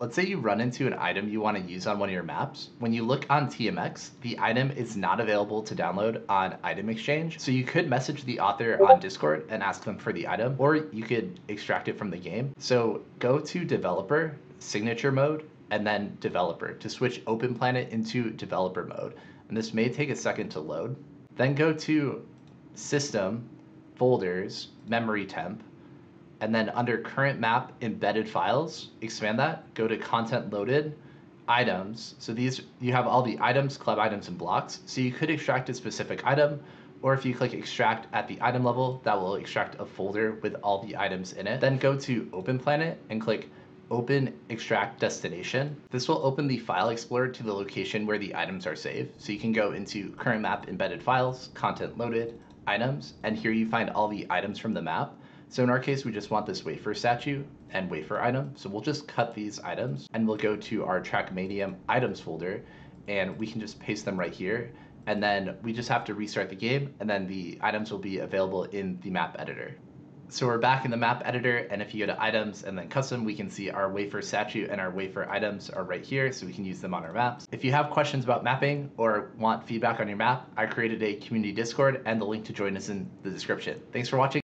Let's say you run into an item you want to use on one of your maps. When you look on TMX, the item is not available to download on Item Exchange. So you could message the author on Discord and ask them for the item, or you could extract it from the game. So go to Developer, Signature Mode, and then Developer to switch Open Planet into Developer mode. And this may take a second to load. Then go to System, Folders, Memory Temp, and then under current map embedded files, expand that, go to content loaded, items. So these, you have all the items, club items, and blocks. So you could extract a specific item, or if you click extract at the item level, that will extract a folder with all the items in it. Then go to open planet and click open extract destination. This will open the file explorer to the location where the items are saved. So you can go into current map embedded files, content loaded, items, and here you find all the items from the map. So in our case, we just want this wafer statue and wafer item. So we'll just cut these items and we'll go to our Trackmania items folder and we can just paste them right here. And then we just have to restart the game and then the items will be available in the map editor. So we're back in the map editor, and if you go to items and then custom, we can see our wafer statue and our wafer items are right here, so we can use them on our maps. If you have questions about mapping or want feedback on your map, I created a community Discord and the link to join us in the description. Thanks for watching.